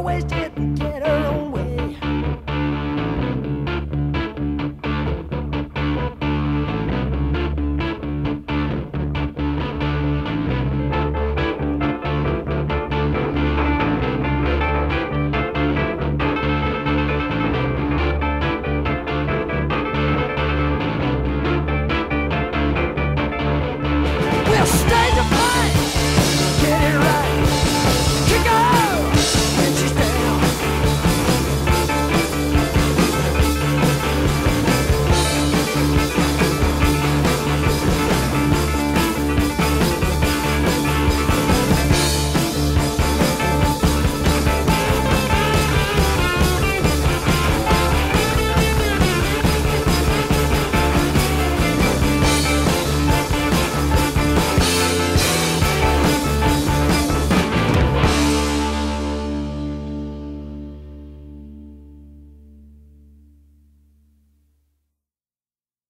always